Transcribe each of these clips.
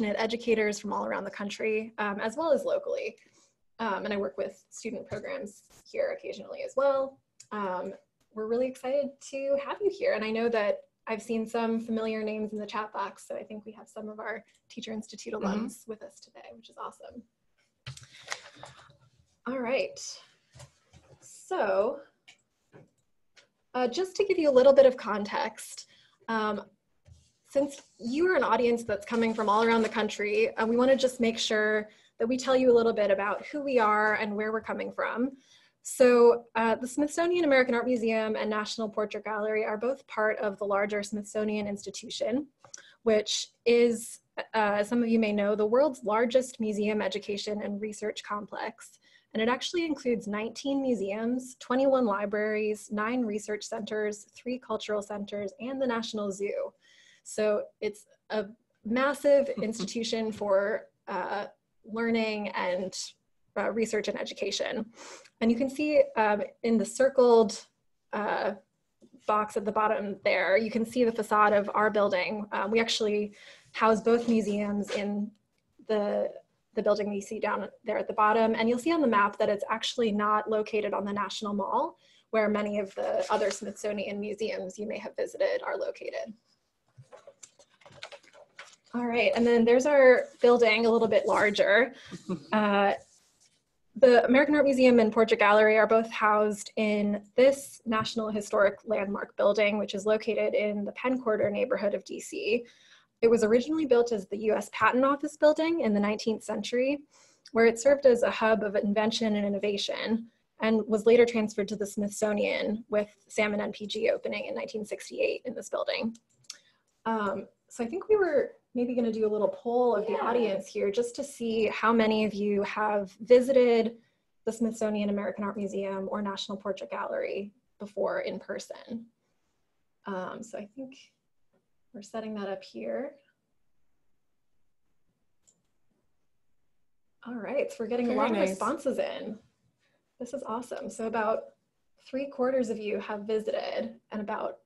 educators from all around the country, um, as well as locally. Um, and I work with student programs here occasionally as well. Um, we're really excited to have you here. And I know that I've seen some familiar names in the chat box, so I think we have some of our Teacher Institute alums mm -hmm. with us today, which is awesome. All right. So uh, just to give you a little bit of context, um, since you are an audience that's coming from all around the country, uh, we want to just make sure that we tell you a little bit about who we are and where we're coming from. So uh, the Smithsonian American Art Museum and National Portrait Gallery are both part of the larger Smithsonian Institution, which is, uh, some of you may know, the world's largest museum education and research complex. And it actually includes 19 museums, 21 libraries, nine research centers, three cultural centers, and the National Zoo. So it's a massive institution for uh, learning and uh, research and education. And you can see um, in the circled uh, box at the bottom there, you can see the facade of our building. Um, we actually house both museums in the, the building you see down there at the bottom. And you'll see on the map that it's actually not located on the National Mall, where many of the other Smithsonian museums you may have visited are located. All right, and then there's our building, a little bit larger. Uh, the American Art Museum and Portrait Gallery are both housed in this National Historic Landmark building, which is located in the Penn Quarter neighborhood of DC. It was originally built as the US Patent Office building in the 19th century, where it served as a hub of invention and innovation, and was later transferred to the Smithsonian with SAM and NPG opening in 1968 in this building. Um, so I think we were maybe going to do a little poll of yeah. the audience here just to see how many of you have visited the Smithsonian American Art Museum or National Portrait Gallery before in person. Um, so I think we're setting that up here. All right, so we're getting Very a lot nice. of responses in. This is awesome. So about three quarters of you have visited and about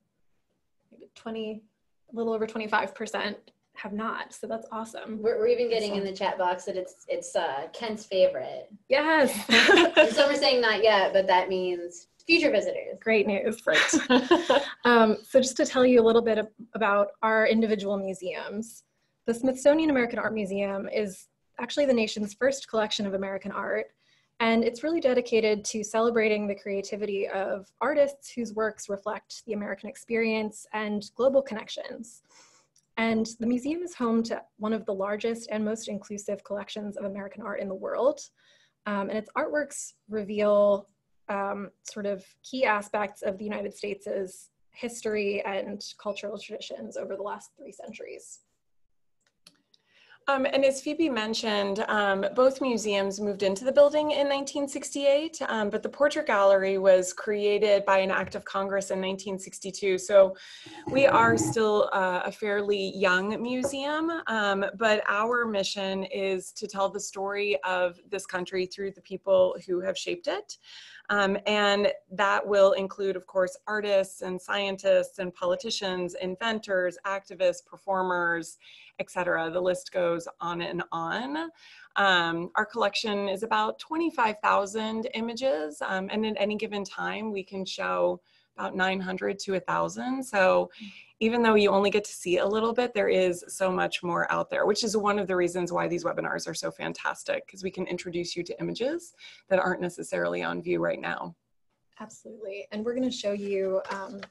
maybe 20, a little over 25% have not. So that's awesome. We're, we're even getting in the chat box that it's it's uh, Kent's favorite. Yes. some are saying not yet, but that means future visitors. Great news. Right. um, so just to tell you a little bit of, about our individual museums, the Smithsonian American Art Museum is actually the nation's first collection of American art. And it's really dedicated to celebrating the creativity of artists whose works reflect the American experience and global connections. And the museum is home to one of the largest and most inclusive collections of American art in the world. Um, and its artworks reveal um, sort of key aspects of the United States' history and cultural traditions over the last three centuries. Um, and as Phoebe mentioned, um, both museums moved into the building in 1968, um, but the Portrait Gallery was created by an act of Congress in 1962. So we are still uh, a fairly young museum, um, but our mission is to tell the story of this country through the people who have shaped it. Um, and that will include, of course, artists and scientists and politicians, inventors, activists, performers, etc. The list goes on and on. Um, our collection is about 25,000 images, um, and at any given time, we can show about 900 to 1,000. So even though you only get to see a little bit, there is so much more out there, which is one of the reasons why these webinars are so fantastic, because we can introduce you to images that aren't necessarily on view right now. Absolutely. And we're going to show you, um,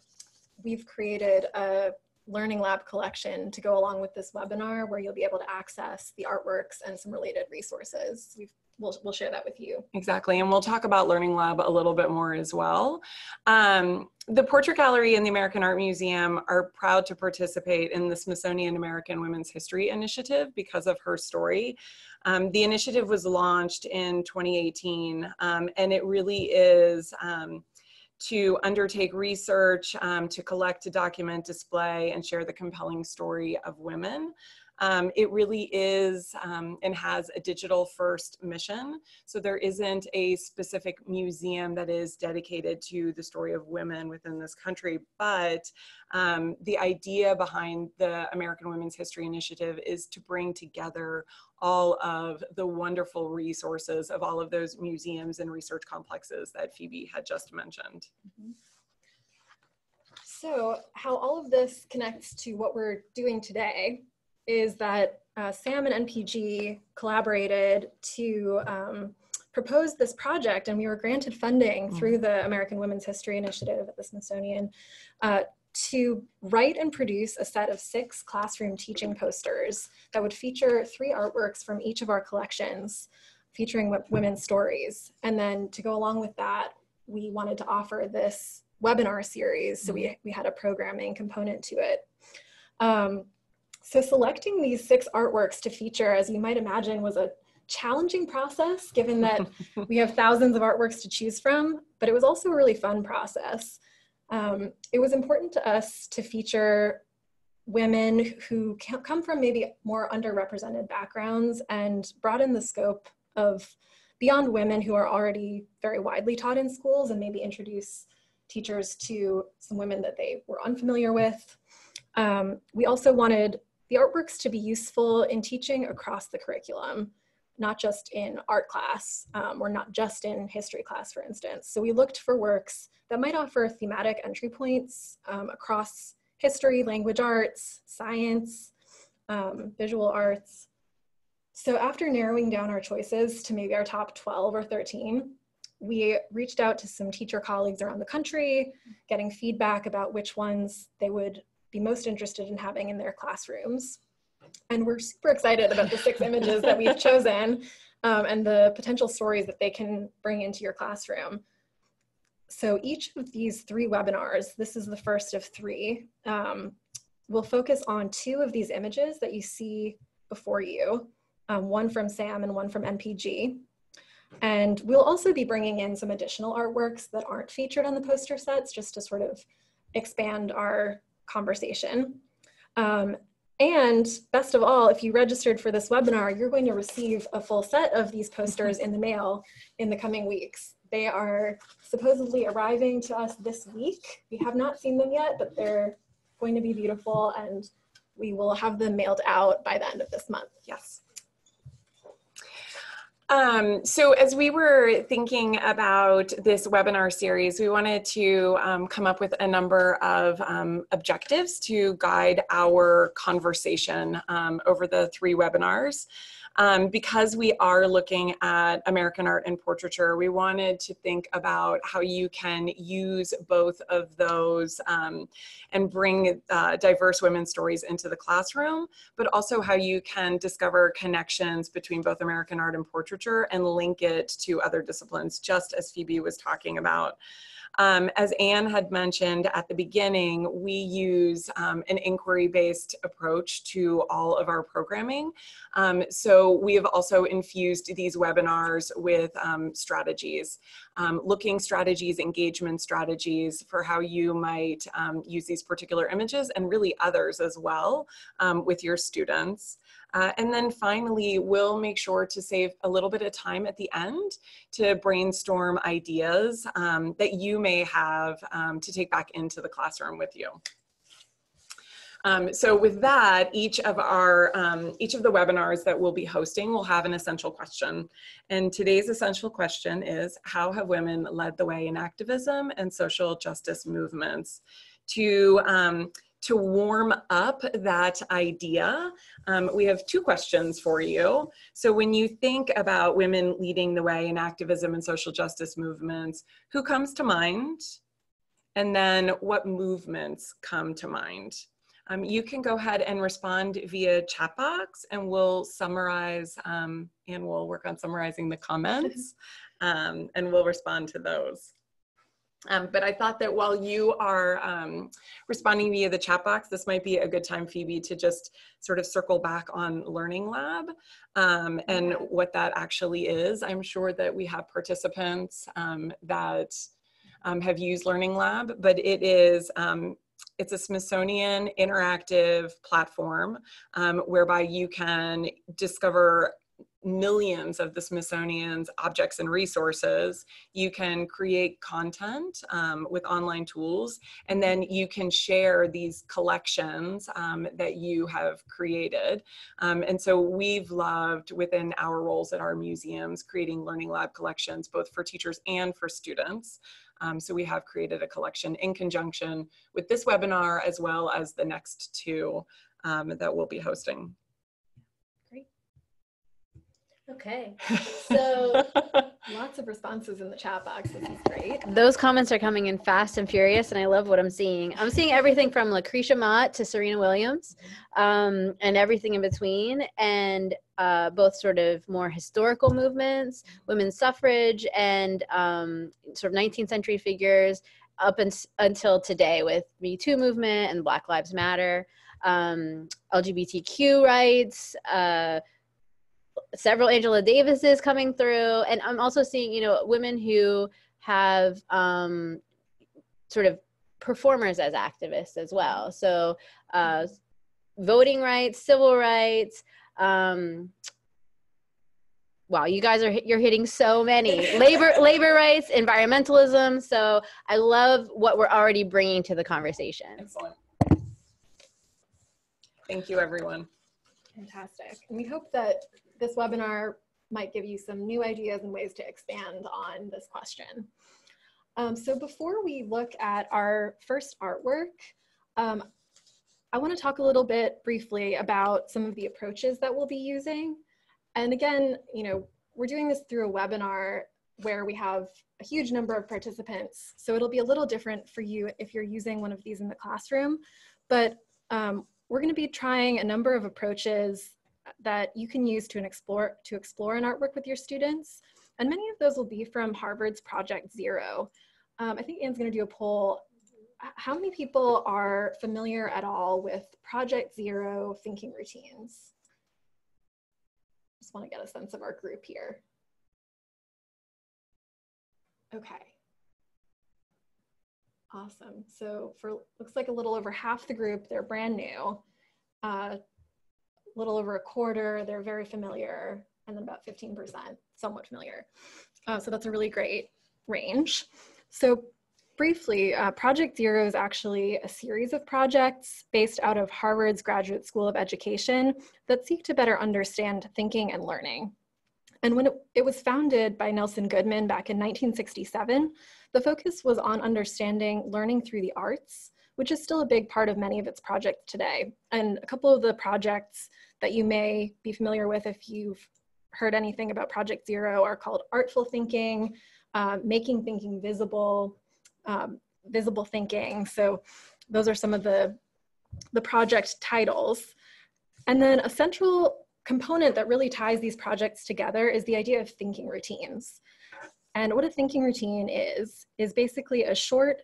we've created a learning lab collection to go along with this webinar where you'll be able to access the artworks and some related resources. We've We'll, we'll share that with you. Exactly, and we'll talk about Learning Lab a little bit more as well. Um, the Portrait Gallery and the American Art Museum are proud to participate in the Smithsonian American Women's History Initiative because of her story. Um, the initiative was launched in 2018, um, and it really is um, to undertake research, um, to collect, to document, display, and share the compelling story of women. Um, it really is um, and has a digital first mission. So there isn't a specific museum that is dedicated to the story of women within this country, but um, the idea behind the American Women's History Initiative is to bring together all of the wonderful resources of all of those museums and research complexes that Phoebe had just mentioned. Mm-hmm. So how all of this connects to what we're doing today is that uh, SAM and NPG collaborated to um, propose this project and we were granted funding mm. through the American Women's History Initiative at the Smithsonian uh, to write and produce a set of six classroom teaching posters that would feature three artworks from each of our collections featuring women's stories. And then to go along with that, we wanted to offer this webinar series. So we, mm. we had a programming component to it. Um, so selecting these six artworks to feature, as you might imagine, was a challenging process given that we have thousands of artworks to choose from, but it was also a really fun process. Um, it was important to us to feature women who come from maybe more underrepresented backgrounds and broaden the scope of beyond women who are already very widely taught in schools and maybe introduce teachers to some women that they were unfamiliar with. Um, we also wanted the artworks to be useful in teaching across the curriculum, not just in art class um, or not just in history class, for instance. So we looked for works that might offer thematic entry points um, across history, language arts, science, um, visual arts. So after narrowing down our choices to maybe our top 12 or 13, we reached out to some teacher colleagues around the country, getting feedback about which ones they would be most interested in having in their classrooms. And we're super excited about the six images that we've chosen um, and the potential stories that they can bring into your classroom. So each of these three webinars, this is the first of three, um, will focus on two of these images that you see before you, um, one from SAM and one from NPG. And we'll also be bringing in some additional artworks that aren't featured on the poster sets just to sort of expand our conversation. Um, and best of all, if you registered for this webinar, you're going to receive a full set of these posters in the mail in the coming weeks. They are supposedly arriving to us this week. We have not seen them yet, but they're going to be beautiful and we will have them mailed out by the end of this month. Yes. Um, so as we were thinking about this webinar series, we wanted to um, come up with a number of um, objectives to guide our conversation um, over the three webinars. Um, because we are looking at American art and portraiture, we wanted to think about how you can use both of those um, and bring uh, diverse women's stories into the classroom, but also how you can discover connections between both American art and portraiture and link it to other disciplines, just as Phoebe was talking about. Um, as Anne had mentioned at the beginning, we use um, an inquiry-based approach to all of our programming. Um, so we have also infused these webinars with um, strategies, um, looking strategies, engagement strategies for how you might um, use these particular images and really others as well with your students. Uh, and then finally, we'll make sure to save a little bit of time at the end to brainstorm ideas um, that you may have um, to take back into the classroom with you. Um, so with that, each of our, um, each of the webinars that we'll be hosting will have an essential question. And today's essential question is, how have women led the way in activism and social justice movements? To um, to warm up that idea, um, we have two questions for you. So when you think about women leading the way in activism and social justice movements, who comes to mind? And then what movements come to mind? Um, you can go ahead and respond via chat box and we'll summarize um, and we'll work on summarizing the comments um, and we'll respond to those. Um, but I thought that while you are um, responding via the chat box, this might be a good time, Phoebe, to just sort of circle back on Learning Lab um, and what that actually is. I'm sure that we have participants um, that um, have used Learning Lab, but it is um, it's a Smithsonian interactive platform um, whereby you can discover millions of the Smithsonian's objects and resources. You can create content um, with online tools, and then you can share these collections um, that you have created. Um, and so we've loved within our roles at our museums creating Learning Lab collections, both for teachers and for students. Um, so we have created a collection in conjunction with this webinar as well as the next two um, that we'll be hosting. Okay. So Lots of responses in the chat box. This is great. Those comments are coming in fast and furious, and I love what I'm seeing. I'm seeing everything from Lucretia Mott to Serena Williams, um, and everything in between, and uh, both sort of more historical movements, women's suffrage, and um, sort of 19th century figures up in, until today with Me Too movement and Black Lives Matter, um, LGBTQ rights. Uh, several Angela Davises coming through, and I'm also seeing you know women who have um, sort of performers as activists as well. So uh, voting rights, civil rights. Um, wow, you guys are you're hitting so many labor labor rights, environmentalism. So I love what we're already bringing to the conversation. Excellent. Thank you, everyone. Fantastic. And we hope that this webinar might give you some new ideas and ways to expand on this question. Um, so before we look at our first artwork, um, I want to talk a little bit briefly about some of the approaches that we'll be using. And again, you know, we're doing this through a webinar where we have a huge number of participants. So it'll be a little different for you if you're using one of these in the classroom. But um, we're going to be trying a number of approaches that you can use to explore to explore an artwork with your students. And many of those will be from Harvard's Project Zero. Um, I think Anne's going to do a poll. How many people are familiar at all with Project Zero thinking routines? Just want to get a sense of our group here. Okay. Awesome. So for looks like a little over half the group, they're brand new. Uh, little over a quarter, they're very familiar, and then about 15% somewhat familiar. Uh, so that's a really great range. So briefly, uh, Project Zero is actually a series of projects based out of Harvard's Graduate School of Education that seek to better understand thinking and learning. And when it, it, was founded by Nelson Goodman back in 1967, the focus was on understanding learning through the arts, which is still a big part of many of its projects today. And a couple of the projects that you may be familiar with if you've heard anything about Project Zero are called Artful Thinking, uh, Making Thinking Visible, um, Visible Thinking. So those are some of the, the project titles. And then a central component that really ties these projects together is the idea of thinking routines. And what a thinking routine is, is basically a short,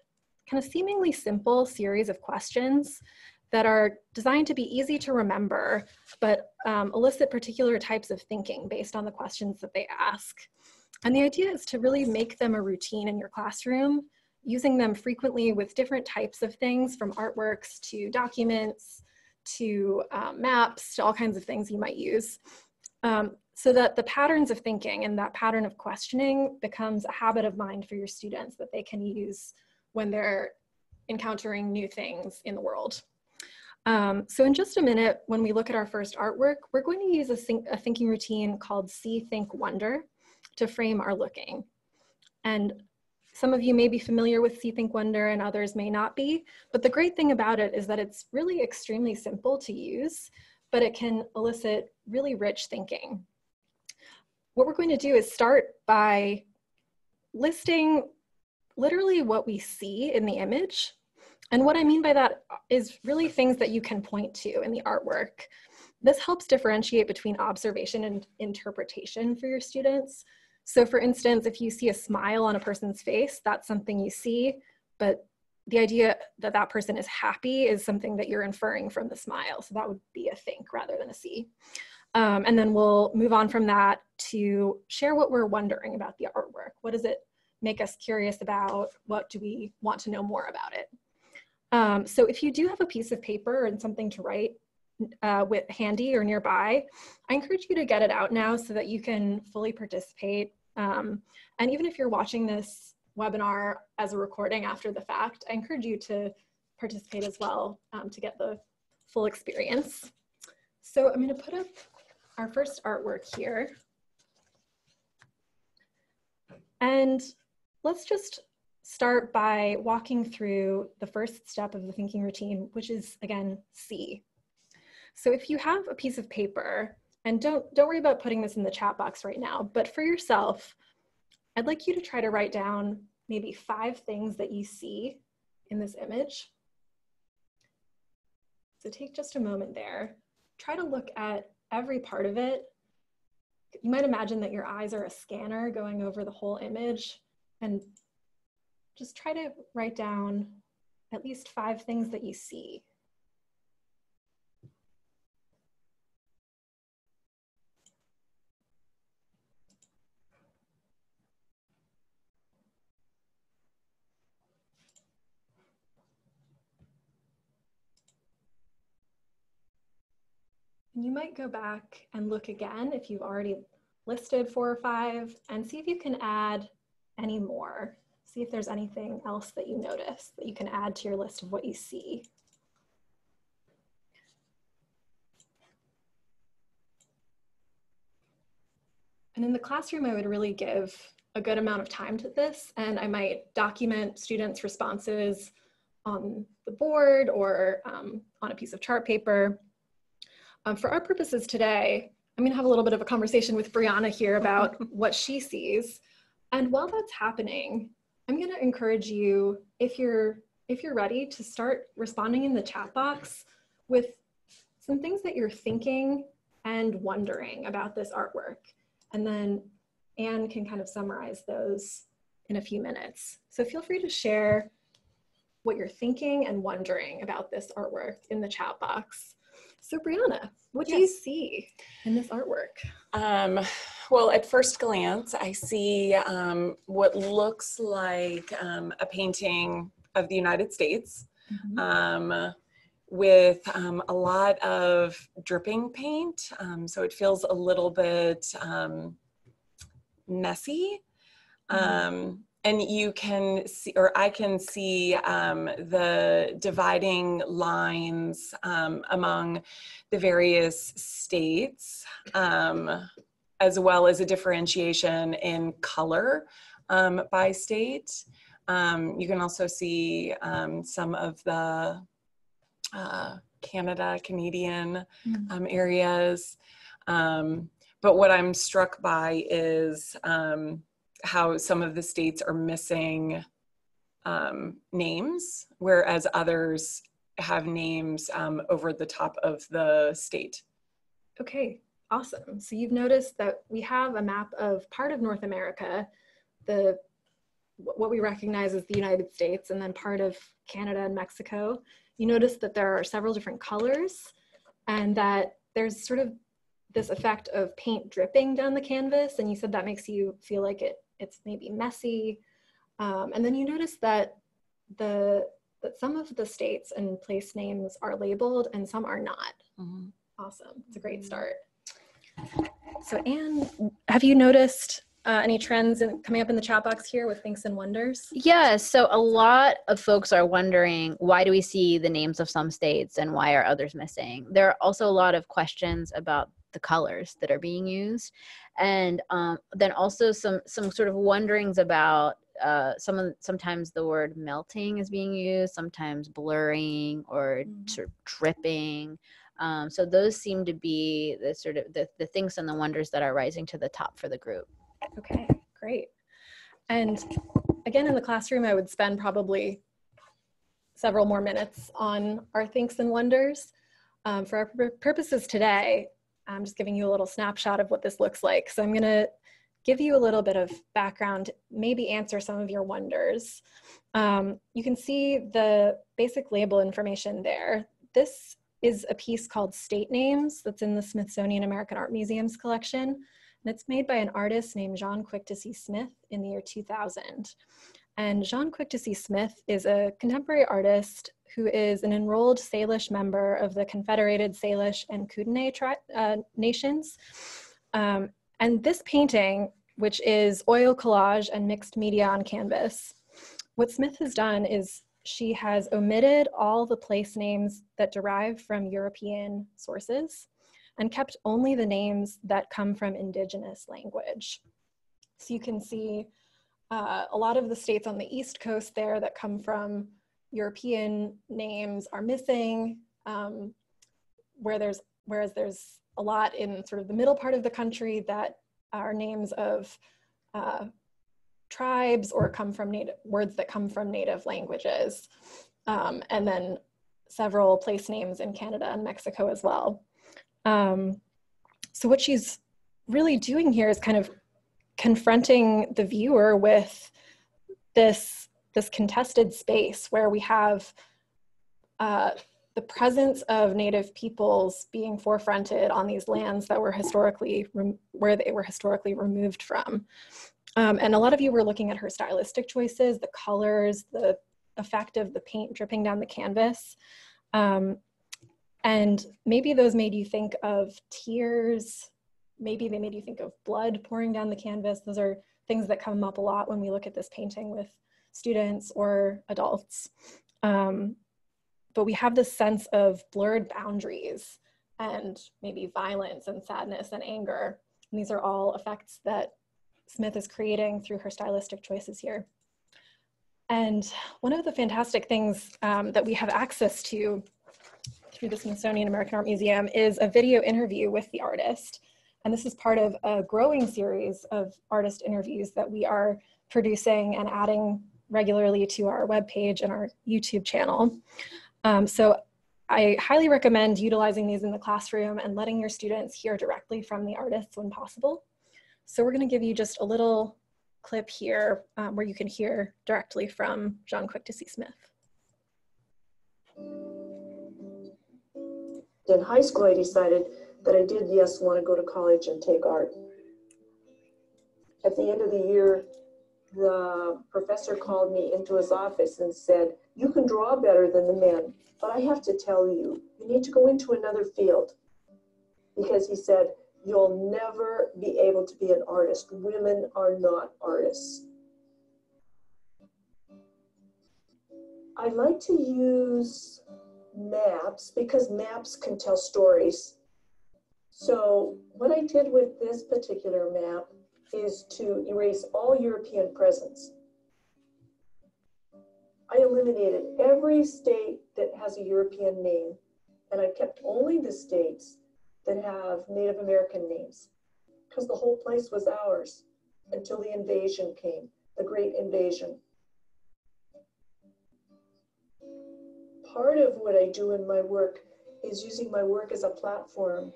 kind of seemingly simple series of questions that are designed to be easy to remember, but um, elicit particular types of thinking based on the questions that they ask. And the idea is to really make them a routine in your classroom, using them frequently with different types of things from artworks to documents to um, maps to all kinds of things you might use. Um, so that the patterns of thinking and that pattern of questioning becomes a habit of mind for your students that they can use when they're encountering new things in the world. Um, so in just a minute, when we look at our first artwork, we're going to use a, think, a thinking routine called See, Think, Wonder to frame our looking. And some of you may be familiar with See, Think, Wonder and others may not be, but the great thing about it is that it's really extremely simple to use, but it can elicit really rich thinking. What we're going to do is start by listing literally what we see in the image and what I mean by that is really things that you can point to in the artwork. This helps differentiate between observation and interpretation for your students. So for instance, if you see a smile on a person's face, that's something you see, but the idea that that person is happy is something that you're inferring from the smile. So that would be a think rather than a see. Um, and then we'll move on from that to share what we're wondering about the artwork. What does it make us curious about? What do we want to know more about it? Um, so if you do have a piece of paper and something to write uh, with handy or nearby, I encourage you to get it out now so that you can fully participate. Um, and even if you're watching this webinar as a recording after the fact, I encourage you to participate as well um, to get the full experience. So I'm gonna put up our first artwork here. And let's just start by walking through the first step of the thinking routine, which is again, see. So if you have a piece of paper, and don't, don't worry about putting this in the chat box right now, but for yourself, I'd like you to try to write down maybe five things that you see in this image. So take just a moment there. Try to look at every part of it. You might imagine that your eyes are a scanner going over the whole image and just try to write down at least five things that you see. And you might go back and look again if you've already listed four or five and see if you can add any more. See if there's anything else that you notice that you can add to your list of what you see. And in the classroom, I would really give a good amount of time to this and I might document students' responses on the board or um, on a piece of chart paper. Um, for our purposes today, I'm gonna have a little bit of a conversation with Brianna here about what she sees. And while that's happening, I'm going to encourage you, if you're if you're ready, to start responding in the chat box with some things that you're thinking and wondering about this artwork. And then Anne can kind of summarize those in a few minutes. So feel free to share what you're thinking and wondering about this artwork in the chat box. So Brianna, what yes. do you see in this artwork? Um, well, at first glance, I see um, what looks like um, a painting of the United States mm-hmm. Um, with um, a lot of dripping paint. Um, so it feels a little bit messy. Mm-hmm and you can see, or I can see um, the dividing lines um, among the various states, um, as well as a differentiation in color um, by state. Um, you can also see um, some of the uh, Canada, Canadian mm. areas. but what I'm struck by is how some of the states are missing um, names, whereas others have names um, over the top of the state. Okay, awesome. So you've noticed that we have a map of part of North America, the what we recognize as the United States, and then part of Canada and Mexico. You notice that there are several different colors and that there's sort of this effect of paint dripping down the canvas. And you said that makes you feel like it it's maybe messy. Um, and then you notice that the that some of the states and place names are labeled and some are not. Mm-hmm. Awesome. It's a great mm-hmm. start. So Anne, have you noticed uh, any trends in, coming up in the chat box here with thinks and wonders? Yeah, so a lot of folks are wondering why do we see the names of some states and why are others missing? There are also a lot of questions about the colors that are being used and um, then also some some sort of wonderings about uh, some sometimes the word melting is being used sometimes blurring or mm-hmm. sort of dripping um, so those seem to be the sort of the, the things and the wonders that are rising to the top for the group okay great and again in the classroom i would spend probably several more minutes on our thinks and wonders um, for our purposes today I'm just giving you a little snapshot of what this looks like. So I'm gonna give you a little bit of background, maybe answer some of your wonders. Um, you can see the basic label information there. This is a piece called State Names that's in the Smithsonian American Art Museum's collection. And it's made by an artist named Jaune Quick-to-See Smith in the year 2000. And Jaune Quick-to-See Smith is a contemporary artist who is an enrolled Salish member of the Confederated Salish and Kootenai uh, nations. Um, and this painting, which is oil collage and mixed media on canvas, what Smith has done is she has omitted all the place names that derive from European sources and kept only the names that come from indigenous language. So you can see uh, a lot of the states on the East Coast there that come from European names are missing, um, where there's, whereas there's a lot in sort of the middle part of the country that are names of uh, tribes or come from native words that come from native languages. Um, and then several place names in Canada and Mexico as well. Um, so what she's really doing here is kind of confronting the viewer with this this contested space where we have uh, the presence of native peoples being forefronted on these lands that were historically where they were historically removed from um, and a lot of you were looking at her stylistic choices the colors the effect of the paint dripping down the canvas. Um, and maybe those made you think of tears. Maybe they made you think of blood pouring down the canvas. Those are things that come up a lot when we look at this painting with students or adults. Um, but we have this sense of blurred boundaries and maybe violence and sadness and anger. And these are all effects that Smith is creating through her stylistic choices here. And one of the fantastic things um, that we have access to through the Smithsonian American Art Museum is a video interview with the artist. And this is part of a growing series of artist interviews that we are producing and adding regularly to our webpage and our YouTube channel. Um, so I highly recommend utilizing these in the classroom and letting your students hear directly from the artists when possible. So we're gonna give you just a little clip here um, where you can hear directly from Jaune Quick-to-See Smith. In high school, I decided that I did, yes, want to go to college and take art. At the end of the year, the professor called me into his office and said, You can draw better than the men, but I have to tell you, you need to go into another field. Because he said, You'll never be able to be an artist. Women are not artists. I like to use maps because maps can tell stories. So, what I did with this particular map is to erase all European presence. I eliminated every state that has a European name, and I kept only the states that have Native American names, because the whole place was ours until the invasion came, the Great Invasion. Part of what I do in my work is using my work as a platform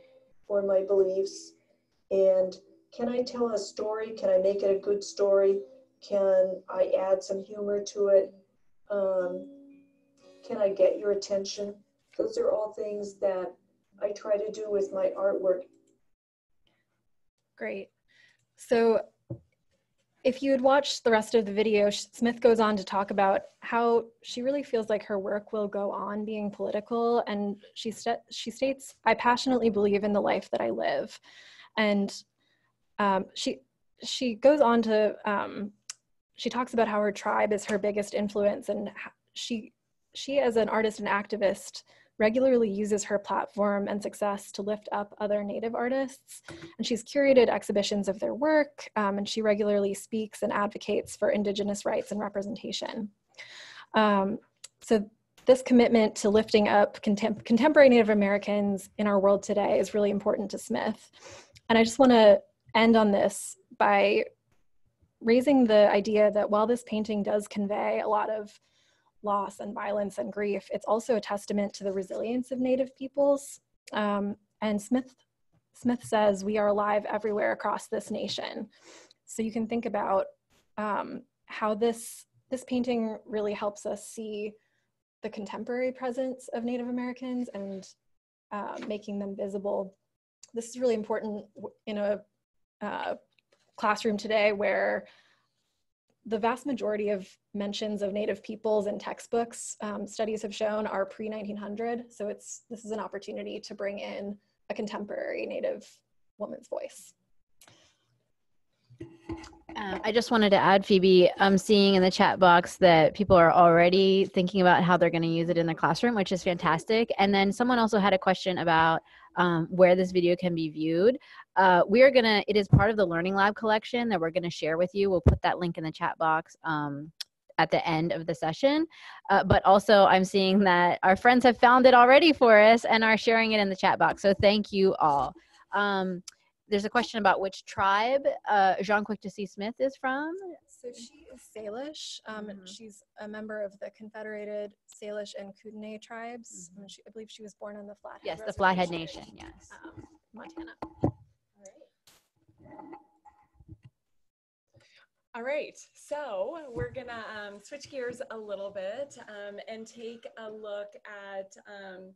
for my beliefs and can I tell a story? Can I make it a good story? Can I add some humor to it? Um, can I get your attention? Those are all things that I try to do with my artwork. Great. So if you had watched the rest of the video, Smith goes on to talk about how she really feels like her work will go on being political. And she, st she states, I passionately believe in the life that I live. And um, she she goes on to um, she talks about how her tribe is her biggest influence and she she as an artist and activist regularly uses her platform and success to lift up other native artists. And she's curated exhibitions of their work um, and she regularly speaks and advocates for indigenous rights and representation. Um, so this commitment to lifting up contem contemporary native americans in our world today is really important to smith. And i just want to end on this by raising the idea that while this painting does convey a lot of loss and violence and grief, it's also a testament to the resilience of Native peoples. Um, and Smith, Smith says, we are alive everywhere across this nation. So you can think about um, how this, this painting really helps us see the contemporary presence of Native Americans and uh, making them visible. This is really important in a uh, classroom today where the vast majority of mentions of Native peoples in textbooks, um, studies have shown are pre-1900. So it's this is an opportunity to bring in a contemporary Native woman's voice. Um, I just wanted to add, Phoebe, I'm seeing in the chat box that people are already thinking about how they're going to use it in the classroom, which is fantastic. And then someone also had a question about um, where this video can be viewed. Uh, we are going to, it is part of the Learning Lab collection that we're going to share with you. We'll put that link in the chat box. Um, at the end of the session. Uh, but also, I'm seeing that our friends have found it already for us and are sharing it in the chat box. So, thank you all. Um, there's a question about which tribe uh, Jaune Quick to see Smith is from. So she is Salish. Um, Mhm. She's a member of the Confederated Salish and Kootenai tribes. And she, I believe she was born on the Flathead. Yes, the Flathead Nation. Yes. um, Montana. All right, so we're gonna um, switch gears a little bit um, and take a look at um,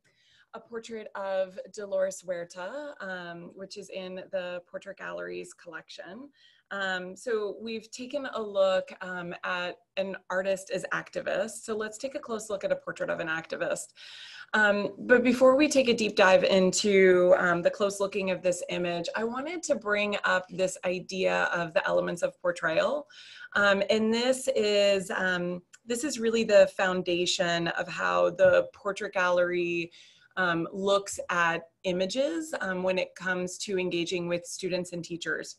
a portrait of Dolores Huerta, um, which is in the Portrait Gallery's collection. Um, so we've taken a look um, at an artist as activist. So let's take a close look at a portrait of an activist. Um, but before we take a deep dive into um, the close looking of this image, I wanted to bring up this idea of the elements of portrayal. Um, and this is, um, this is really the foundation of how the portrait gallery um, looks at images um, when it comes to engaging with students and teachers.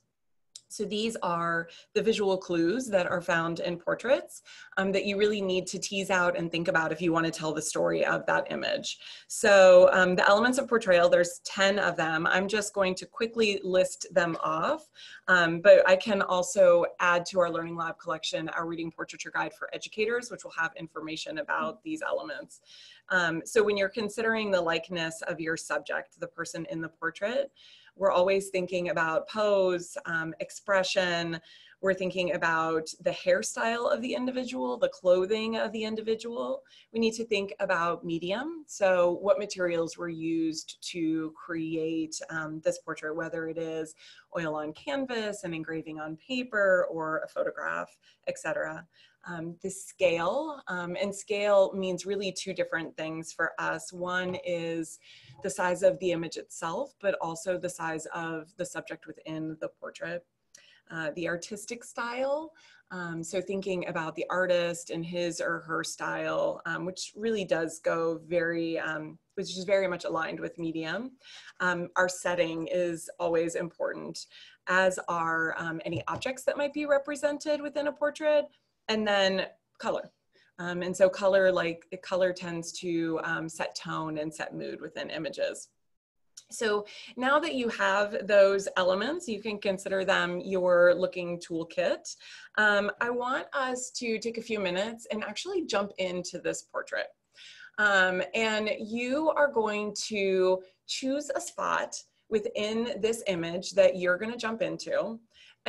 So these are the visual clues that are found in portraits um, that you really need to tease out and think about if you want to tell the story of that image. So um, the elements of portrayal, there's 10 of them. I'm just going to quickly list them off, um, but I can also add to our Learning Lab collection our Reading Portraiture Guide for Educators, which will have information about these elements. Um, so when you're considering the likeness of your subject, the person in the portrait, we're always thinking about pose, um, expression. We're thinking about the hairstyle of the individual, the clothing of the individual. We need to think about medium. So what materials were used to create um, this portrait, whether it is oil on canvas, an engraving on paper, or a photograph, etc. Um, the scale, um, and scale means really two different things for us. One is the size of the image itself, but also the size of the subject within the portrait. Uh, the artistic style, um, so thinking about the artist and his or her style, um, which really does go very, um, which is very much aligned with medium. Um, our setting is always important, as are any objects that might be represented within a portrait, and then color. Um, and so color, like the color tends to um, set tone and set mood within images. So now that you have those elements, you can consider them your looking toolkit. Um, I want us to take a few minutes and actually jump into this portrait. Um, and you are going to choose a spot within this image that you're gonna jump into.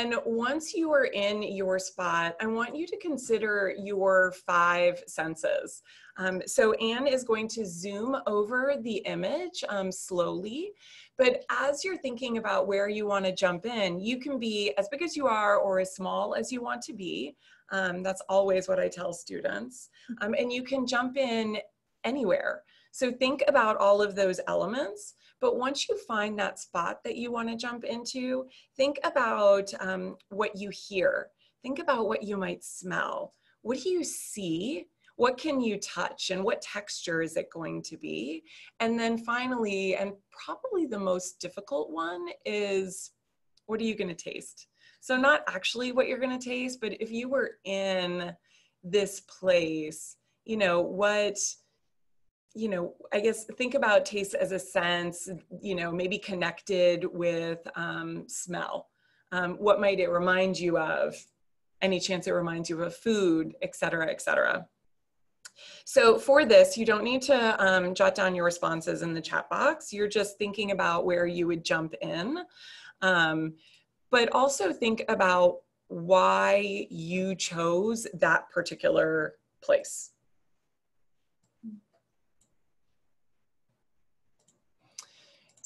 And once you are in your spot, I want you to consider your five senses. Um, so Anne is going to zoom over the image um, slowly, but as you're thinking about where you want to jump in, you can be as big as you are or as small as you want to be. Um, that's always what I tell students. Um, and you can jump in anywhere. So think about all of those elements. But once you find that spot that you want to jump into, think about um, what you hear. Think about what you might smell. What do you see? What can you touch and what texture is it going to be? And then finally, and probably the most difficult one is what are you going to taste? So, not actually what you're going to taste, but if you were in this place, you know, what you know, I guess think about taste as a sense, you know, maybe connected with um, smell. Um, what might it remind you of? Any chance it reminds you of a food, et cetera, et cetera. So for this, you don't need to um, jot down your responses in the chat box. You're just thinking about where you would jump in. Um, but also think about why you chose that particular place.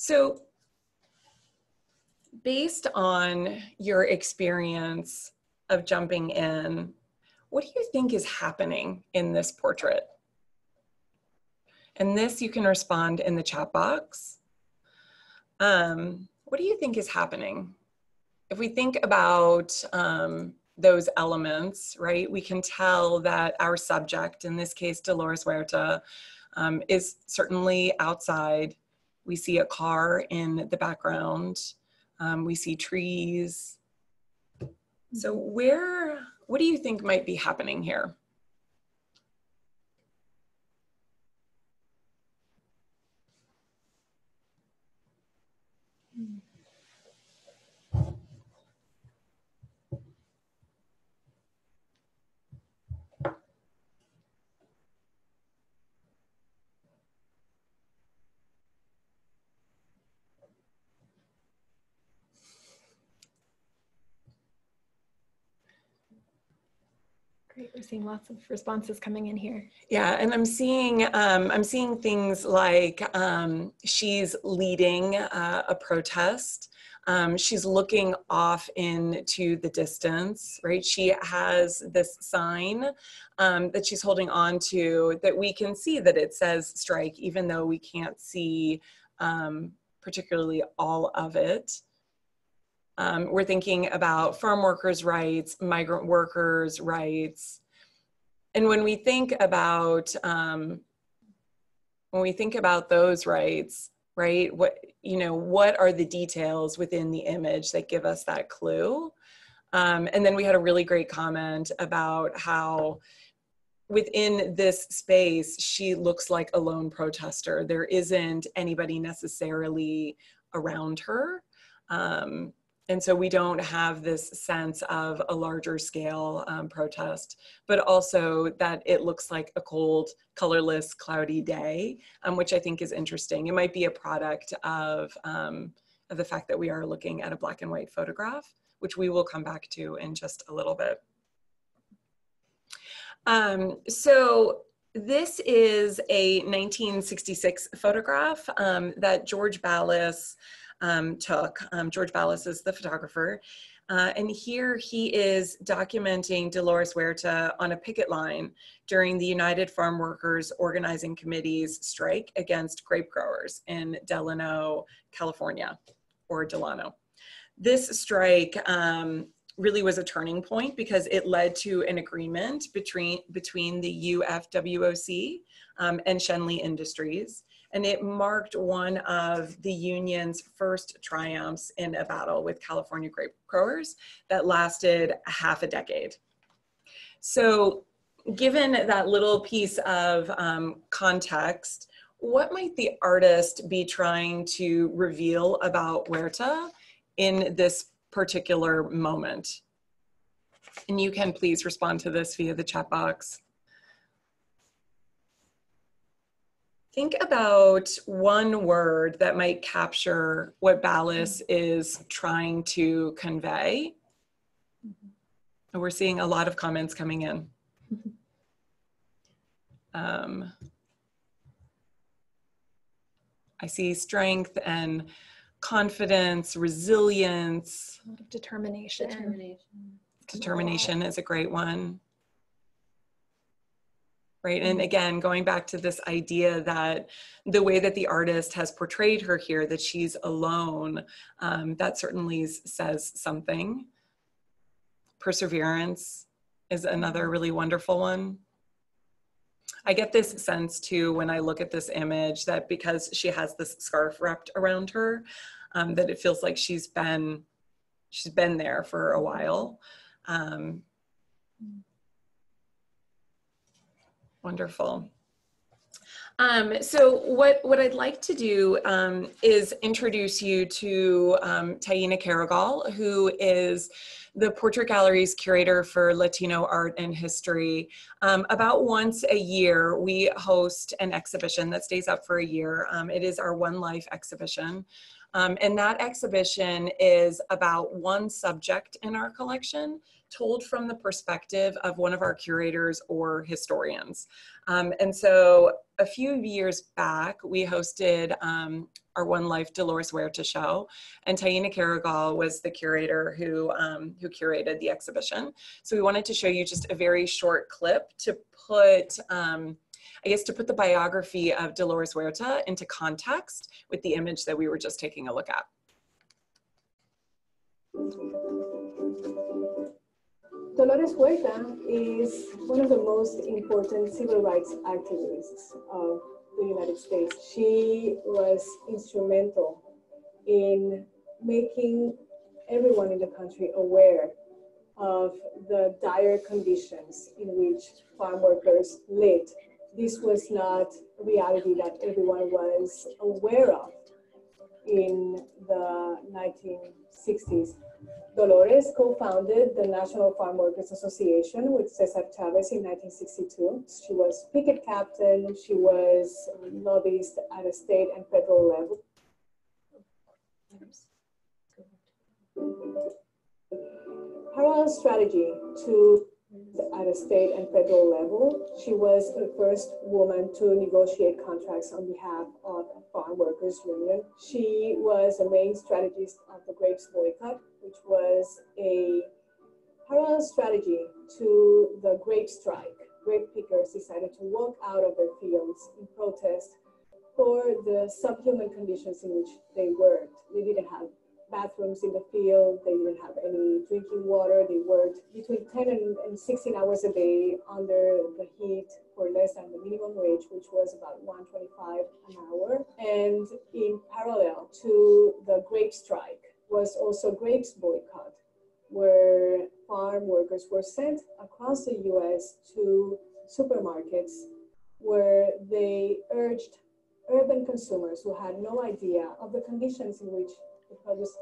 So, based on your experience of jumping in, what do you think is happening in this portrait? And this you can respond in the chat box. Um, what do you think is happening? If we think about um, those elements, right, we can tell that our subject, in this case, Dolores Huerta, um, is certainly outside. We see a car in the background. Um, we see trees. So where, what do you think might be happening here? Great, we're seeing lots of responses coming in here. Yeah, and I'm seeing um, I'm seeing things like um, she's leading uh, a protest. Um, she's looking off into the distance, right? She has this sign um, that she's holding on to that we can see that it says strike, even though we can't see um, particularly all of it. Um, we're thinking about farm workers' rights, migrant workers' rights. And when we think about um, when we think about those rights, right? What you know, what are the details within the image that give us that clue? Um, and then we had a really great comment about how within this space, she looks like a lone protester. There isn't anybody necessarily around her. Um, and so we don't have this sense of a larger scale um, protest, but also that it looks like a cold, colorless, cloudy day, um, which I think is interesting. It might be a product of, um, of the fact that we are looking at a black and white photograph, which we will come back to in just a little bit. Um, so this is a 1966 photograph um, that George Ballis um, took. Um, George Ballis is the photographer. Uh, and here he is documenting Dolores Huerta on a picket line during the United Farm Workers Organizing Committee's strike against grape growers in Delano, California, or Delano. This strike um, really was a turning point because it led to an agreement between, between the UFWOC um, and Schenley Industries and it marked one of the union's first triumphs in a battle with California grape growers that lasted half a decade. So given that little piece of um, context, what might the artist be trying to reveal about Huerta in this particular moment? And you can please respond to this via the chat box. Think about one word that might capture what Ballis mm-hmm. is trying to convey. And we're seeing a lot of comments coming in. Mm-hmm. Um, I see strength and confidence, resilience. A lot of determination. Determination. Determination is a great one right? And again, going back to this idea that the way that the artist has portrayed her here, that she's alone, um, that certainly says something. Perseverance is another really wonderful one. I get this sense too when I look at this image that because she has this scarf wrapped around her, um, that it feels like she's been she's been there for a while. Um, Wonderful. Um, so what, what I'd like to do um, is introduce you to um, Taina Caragol, who is the Portrait Gallery's curator for Latino art and history. Um, about once a year, we host an exhibition that stays up for a year. Um, it is our One Life exhibition. Um, and that exhibition is about one subject in our collection told from the perspective of one of our curators or historians. Um, and so a few years back, we hosted um, our One Life Dolores Huerta show, and Taina Caragol was the curator who, um, who curated the exhibition. So we wanted to show you just a very short clip to put, um, I guess, to put the biography of Dolores Huerta into context with the image that we were just taking a look at. Dolores Huerta is one of the most important civil rights activists of the United States. She was instrumental in making everyone in the country aware of the dire conditions in which farm workers lived. This was not a reality that everyone was aware of in the 1960s. Dolores co-founded the National Farm Workers Association with Cesar Chavez in 1962. She was picket captain. She was lobbyist at a state and federal level. Parallel strategy to at a state and federal level. She was the first woman to negotiate contracts on behalf of farm workers union. She was a main strategist of the grapes boycott, which was a parallel strategy to the grape strike. Grape pickers decided to walk out of their fields in protest for the subhuman conditions in which they worked. They didn't have bathrooms in the field. They didn't have any drinking water. They worked between 10 and, and 16 hours a day under the heat for less than the minimum wage, which was about 125 an hour. And in parallel to the grape strike was also grapes boycott, where farm workers were sent across the US to supermarkets where they urged urban consumers who had no idea of the conditions in which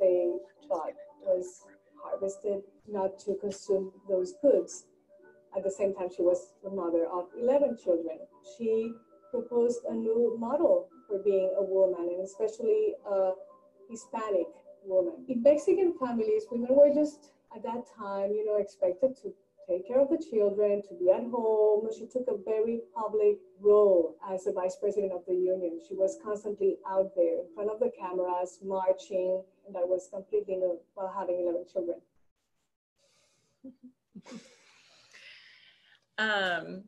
they thought was harvested not to consume those goods. At the same time, she was the mother of 11 children. She proposed a new model for being a woman, and especially a Hispanic woman. In Mexican families, women were just at that time, you know, expected to take care of the children, to be at home. She took a very public role as the vice president of the union. She was constantly out there in front of the cameras, marching, and that was completely new while having 11 children. Um,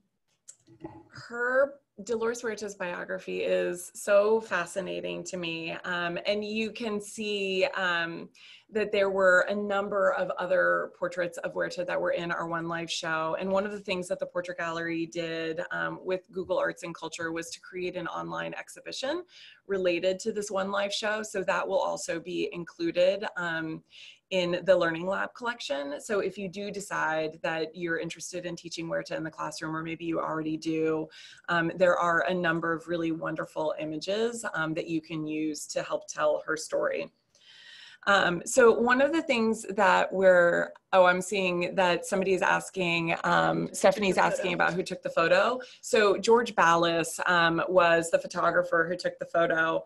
her Dolores Huerta's biography is so fascinating to me. Um, and you can see um, that there were a number of other portraits of Huerta that were in our One Life show. And one of the things that the Portrait Gallery did um, with Google Arts and Culture was to create an online exhibition related to this One Life show. So that will also be included um, in the Learning Lab collection. So if you do decide that you're interested in teaching Huerta in the classroom, or maybe you already do, um, there are a number of really wonderful images um, that you can use to help tell her story. Um, so one of the things that we're, oh, I'm seeing that somebody is asking, um, Stephanie's asking about who took the photo. So George Ballis um, was the photographer who took the photo.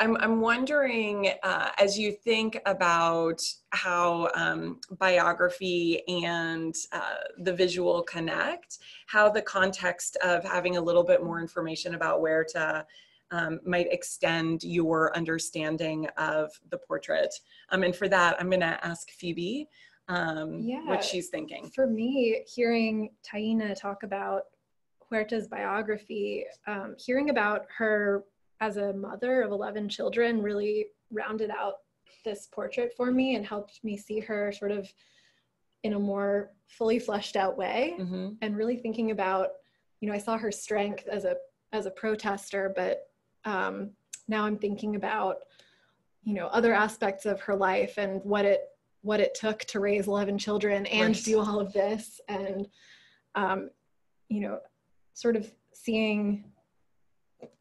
I'm, I'm wondering, uh, as you think about how um, biography and uh, the visual connect, how the context of having a little bit more information about Huerta um, might extend your understanding of the portrait. Um, and for that, I'm going to ask Phoebe um, Yeah. what she's thinking. For me, hearing Taina talk about Huerta's biography, um, hearing about her as a mother of 11 children really rounded out this portrait for me and helped me see her sort of in a more fully fleshed out way hmm and really thinking about you know i saw her strength as a as a protester but um, now i'm thinking about you know other aspects of her life and what it what it took to raise 11 children and Right. do all of this and um, you know sort of seeing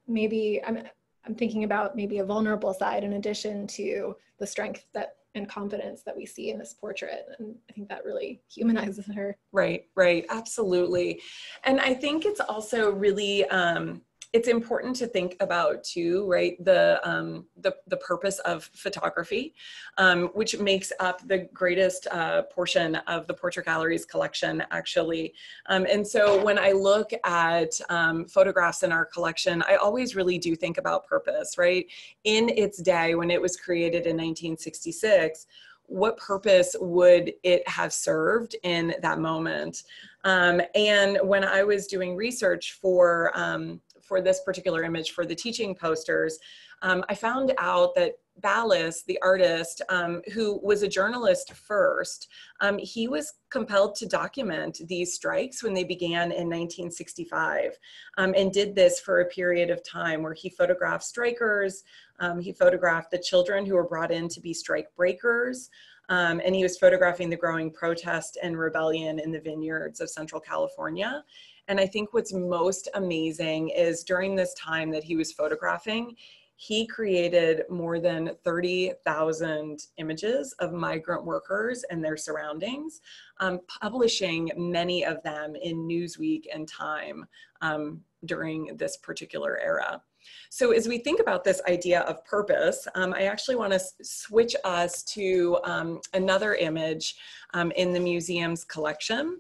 maybe i'm i'm thinking about maybe a vulnerable side in addition to the strength that and confidence that we see in this portrait. And i think that really humanizes her. Right, right, absolutely. And I think it's also really, um, it's important to think about too, right? The um, the, the purpose of photography, um, which makes up the greatest uh, portion of the portrait gallery's collection, actually. Um, and so when I look at um, photographs in our collection, I always really do think about purpose, right? In its day, when it was created in 1966, what purpose would it have served in that moment? Um, and when I was doing research for um, for this particular image for the teaching posters, um, I found out that Ballis, the artist, um, who was a journalist first, um, he was compelled to document these strikes when they began in 1965 um, and did this for a period of time where he photographed strikers, um, he photographed the children who were brought in to be strike breakers, um, and he was photographing the growing protest and rebellion in the vineyards of Central California. And I think what's most amazing is during this time that he was photographing, he created more than 30,000 images of migrant workers and their surroundings, um, publishing many of them in Newsweek and Time um, during this particular era. So as we think about this idea of purpose, um, I actually want to switch us to um, another image um, in the museum's collection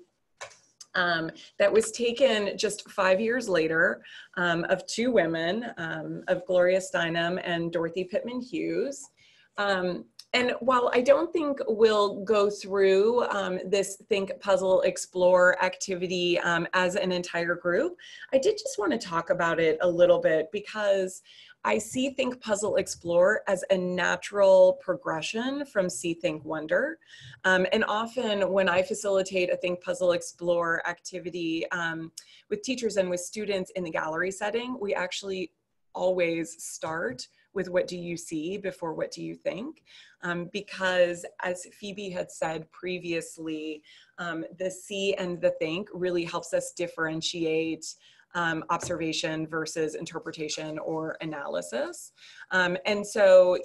um, that was taken just five years later um, of two women, um, of Gloria Steinem and Dorothy Pitman Hughes. Um, and while I don't think we'll go through um, this Think, Puzzle, Explore activity um, as an entire group, I did just want to talk about it a little bit because I see Think Puzzle Explore as a natural progression from See Think Wonder. Um, and often when I facilitate a Think Puzzle Explore activity um, with teachers and with students in the gallery setting, we actually always start with what do you see before what do you think um, because as phoebe had said previously um, the see and the think really helps us differentiate um, observation versus interpretation or analysis. Um, and so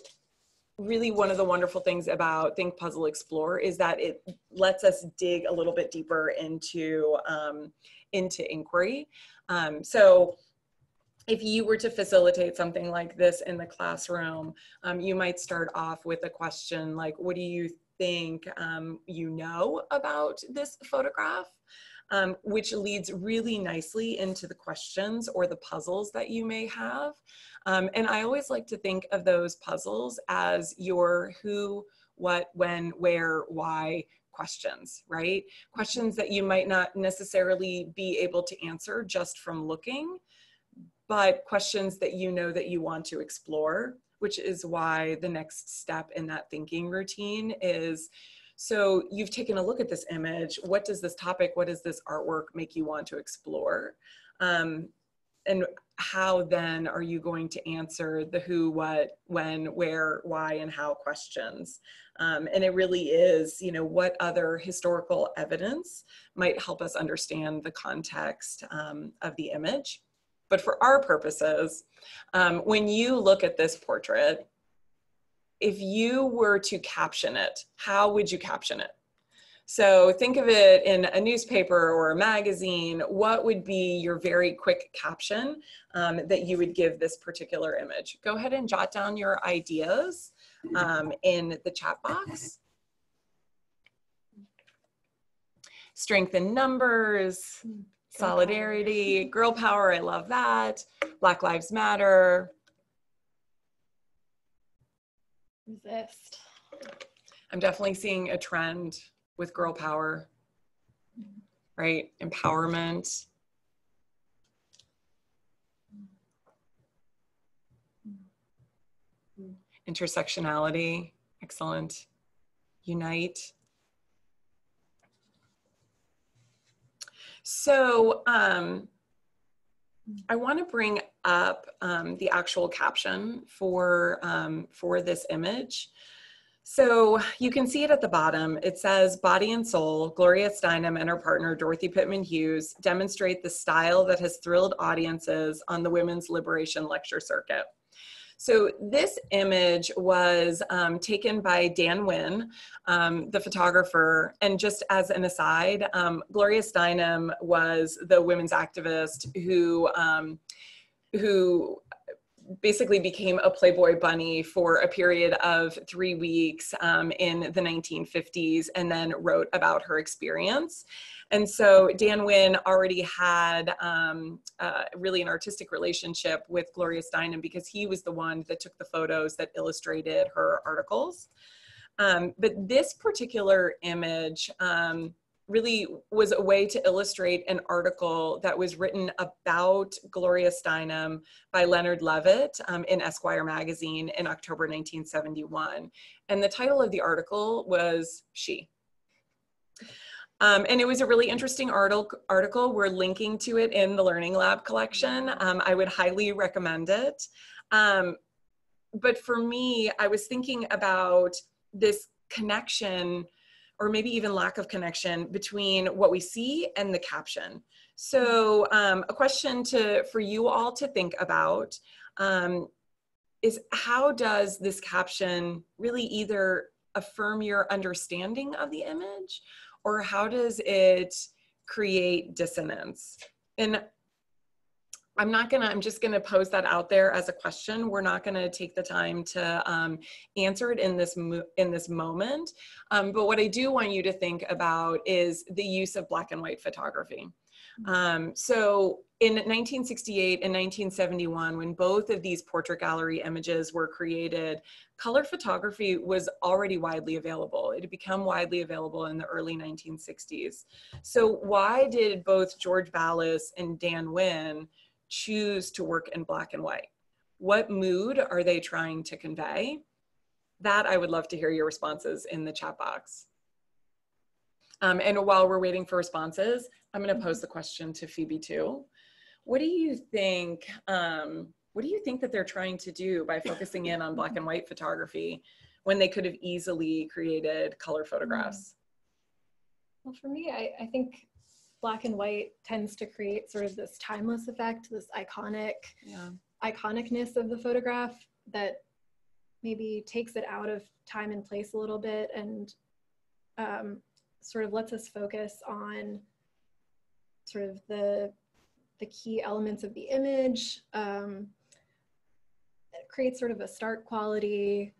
really one of the wonderful things about Think Puzzle Explore is that it lets us dig a little bit deeper into, um, into inquiry. Um, so if you were to facilitate something like this in the classroom, um, you might start off with a question like, what do you think um, you know about this photograph? Um, which leads really nicely into the questions or the puzzles that you may have. Um, and I always like to think of those puzzles as your who, what, when, where, why questions, right? Questions that you might not necessarily be able to answer just from looking, but questions that you know that you want to explore, which is why the next step in that thinking routine is so you've taken a look at this image. What does this topic, what does this artwork make you want to explore? Um, and how then are you going to answer the who, what, when, where, why, and how questions? Um, and it really is, you know, what other historical evidence might help us understand the context um, of the image. But for our purposes, um, when you look at this portrait, if you were to caption it, how would you caption it? So think of it in a newspaper or a magazine. What would be your very quick caption um, that you would give this particular image? Go ahead and jot down your ideas um, in the chat box. Strength in numbers, solidarity, girl power, I love that. Black Lives Matter, resist. I'm definitely seeing a trend with girl power, right? Empowerment. Intersectionality, excellent. Unite. So um, I want to bring up um, the actual caption for, um, for this image. So you can see it at the bottom. It says, Body and Soul, Gloria Steinem and her partner Dorothy Pitman Hughes demonstrate the style that has thrilled audiences on the Women's Liberation Lecture Circuit. So this image was um, taken by Dan Wynn, um, the photographer. And just as an aside, um, Gloria Steinem was the women's activist who um, who basically became a Playboy bunny for a period of three weeks um, in the 1950s and then wrote about her experience. And so Dan Wynn already had um, uh, really an artistic relationship with Gloria Steinem because he was the one that took the photos that illustrated her articles. Um, but this particular image, um, really was a way to illustrate an article that was written about Gloria Steinem by Leonard Levitt um, in Esquire magazine in October 1971. And the title of the article was She. Um, and it was a really interesting article. We're linking to it in the Learning Lab collection. Um, I would highly recommend it. Um, but for me, I was thinking about this connection or maybe even lack of connection between what we see and the caption. So um, a question to for you all to think about um, is how does this caption really either affirm your understanding of the image or how does it create dissonance? And I'm not gonna, I'm just gonna pose that out there as a question. We're not gonna take the time to um, answer it in this, in this moment. Um, but what I do want you to think about is the use of black and white photography. Um, so in 1968 and 1971, when both of these portrait gallery images were created, color photography was already widely available. It had become widely available in the early 1960s. So why did both George Ballis and Dan Wynn choose to work in black and white? What mood are they trying to convey? That I would love to hear your responses in the chat box. Um, and while we're waiting for responses, I'm going to pose the question to Phoebe too. What do you think? Um, what do you think that they're trying to do by focusing in on black and white photography when they could have easily created color photographs? Well, for me, I, I think black and white tends to create sort of this timeless effect, this iconic yeah. iconicness of the photograph that maybe takes it out of time and place a little bit and um, sort of lets us focus on sort of the the key elements of the image. Um, it creates sort of a stark quality.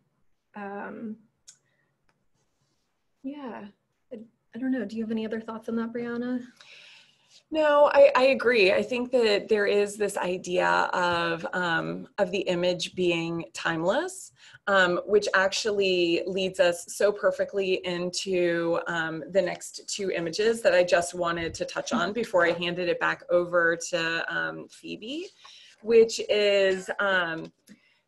Um, yeah, I don't know. Do you have any other thoughts on that, Brianna? No, I, I agree. I think that there is this idea of um, of the image being timeless, um, which actually leads us so perfectly into um, the next two images that I just wanted to touch on before I handed it back over to um, Phoebe, which is um,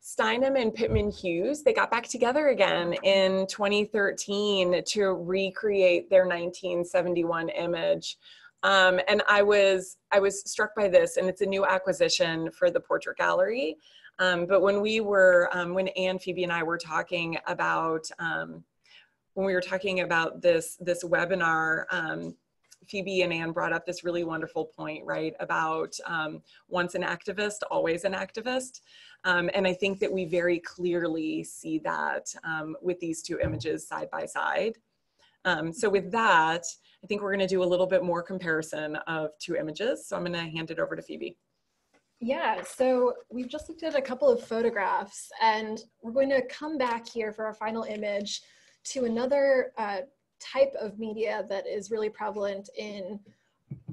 Steinem and Pitman Hughes, they got back together again in 2013 to recreate their 1971 image. Um, and I was I was struck by this, and it's a new acquisition for the Portrait Gallery. Um, but when we were um, when Anne, Phoebe, and I were talking about um, when we were talking about this this webinar, um, Phoebe and Anne brought up this really wonderful point, right, about um, once an activist, always an activist. Um, and I think that we very clearly see that um, with these two images side by side. Um, so with that, I think we're gonna do a little bit more comparison of two images. So I'm gonna hand it over to Phoebe. Yeah, so we've just looked at a couple of photographs and we're going to come back here for our final image to another uh, type of media that is really prevalent in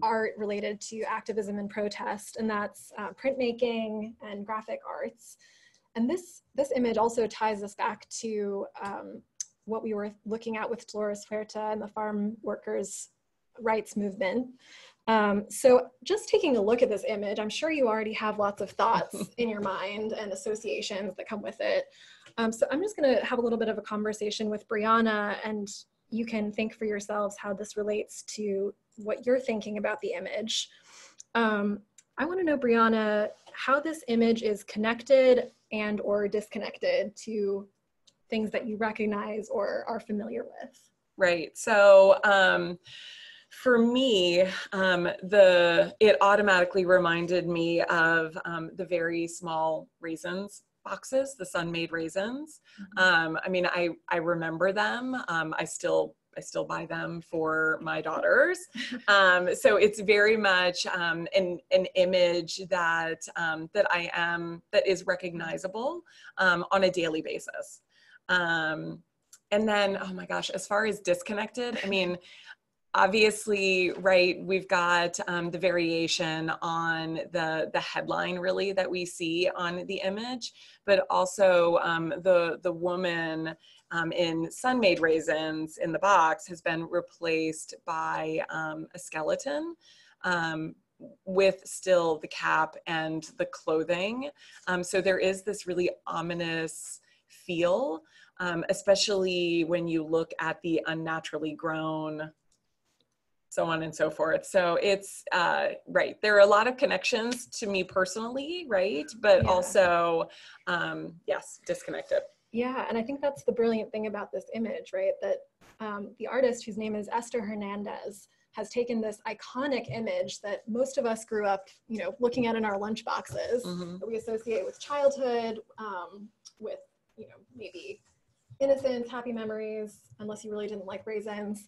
art related to activism and protest, and that's uh, printmaking and graphic arts. And this, this image also ties us back to um, what we were looking at with Dolores Huerta and the farm workers' rights movement. Um, so just taking a look at this image, I'm sure you already have lots of thoughts in your mind and associations that come with it. Um, so I'm just gonna have a little bit of a conversation with Brianna and you can think for yourselves how this relates to what you're thinking about the image. Um, I want to know, Brianna, how this image is connected and or disconnected to things that you recognize or are familiar with. Right. So um, for me, um, the it automatically reminded me of um, the very small raisins boxes, the Sun-Maid raisins. Mm-hmm. Um, I mean, I, I remember them. Um, I still I still buy them for my daughters. Um, so it's very much um, an, an image that, um, that I am, that is recognizable um, on a daily basis. Um, and then, oh my gosh, as far as disconnected, I mean, obviously right we've got um, the variation on the the headline really that we see on the image but also um, the the woman um, in Sun-Maid raisins in the box has been replaced by um, a skeleton um, with still the cap and the clothing. Um, so there is this really ominous feel especially when you look at the unnaturally grown so on and so forth. So it's uh, right. There are a lot of connections to me personally, right? But Yeah. also, um, yes, disconnected. Yeah, and I think that's the brilliant thing about this image, right? That um, the artist, whose name is Ester Hernandez, has taken this iconic image that most of us grew up, you know, looking at in our lunch boxes Mhm. that we associate with childhood, um, with, you know, maybe innocence, happy memories, unless you really didn't like raisins.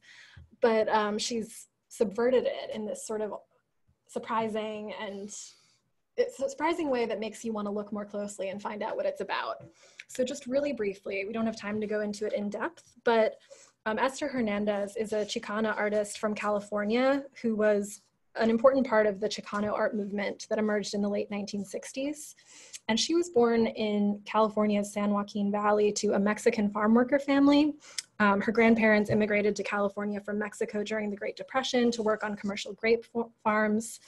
But um, she's subverted it in this sort of surprising and it's a surprising way that makes you want to look more closely and find out what it's about. So just really briefly, we don't have time to go into it in depth, but um, Ester Hernandez is a Chicana artist from California who was an important part of the Chicano art movement that emerged in the late 1960s. And she was born in California's San Joaquin Valley to a Mexican farm worker family. Um, her grandparents immigrated to California from Mexico during the Great Depression to work on commercial grape farms.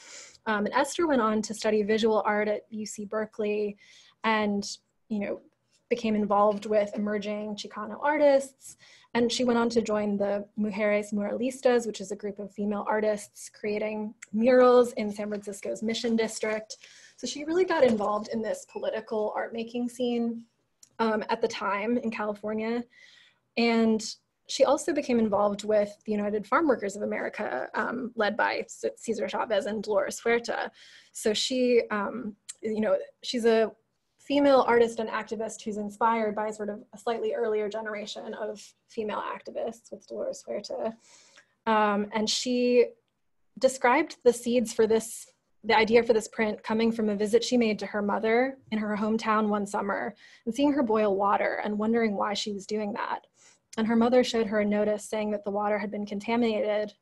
Um, and Ester went on to study visual art at UC Berkeley and, you know, became involved with emerging Chicano artists. And she went on to join the Mujeres Muralistas, which is a group of female artists creating murals in San Francisco's Mission District. So she really got involved in this political art making scene um, at the time in California. And she also became involved with the United Farm Workers of America, um, led by Cesar Chavez and Dolores Huerta. So she, um, you know, she's a female artist and activist who's inspired by sort of a slightly earlier generation of female activists with Dolores Huerta. Um, and she described the seeds for this, the idea for this print coming from a visit she made to her mother in her hometown one summer and seeing her boil water and wondering why she was doing that. And her mother showed her a notice saying that the water had been contaminated